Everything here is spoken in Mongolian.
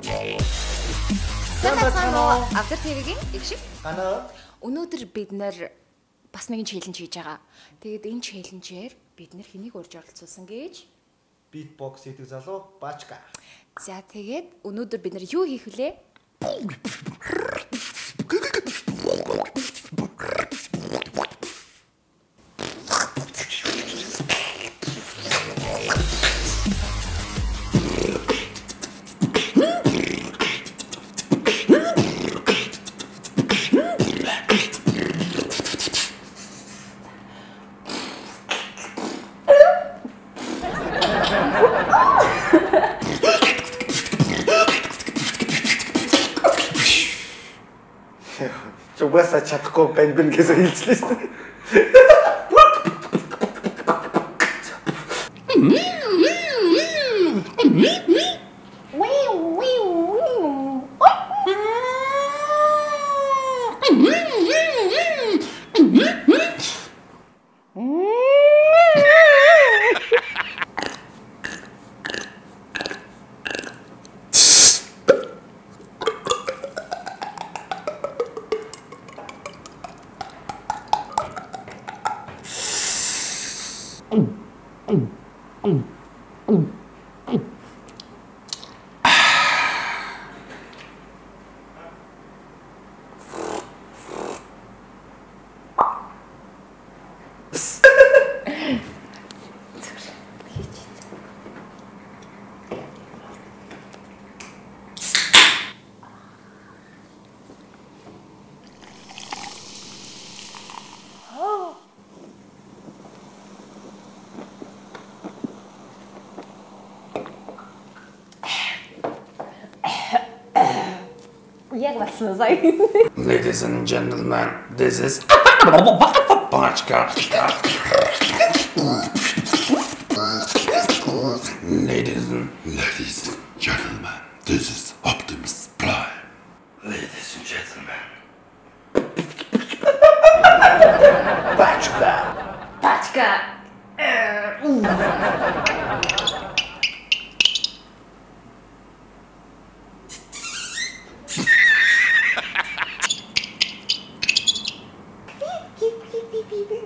Сайн байна уу? Автор TV-ийн игшиг. Ганаа Өнөөдөр бид нэр бас нэгэн челленж хийж байгаа. Тэгээд энэ челленжээр бид нэр хэнийг урьж оролцуулсан гэж. битбокс хийдэг залуу Бачка. За тэгээд өнөөдөр бид нэр юу хийх вүлээ? Чи угаасаа чадахгүй бань бэн гэсэн хэлжлээ шүү дээ. Mm, mm, mm. Yaklaşsınız ay. Ladies and gentlemen, this is... Başka. Ladies and... Ladies and gentlemen, this is Optimus Prime. Ladies and gentlemen. Paçka. Paçka. Ee, hmm. 哔哔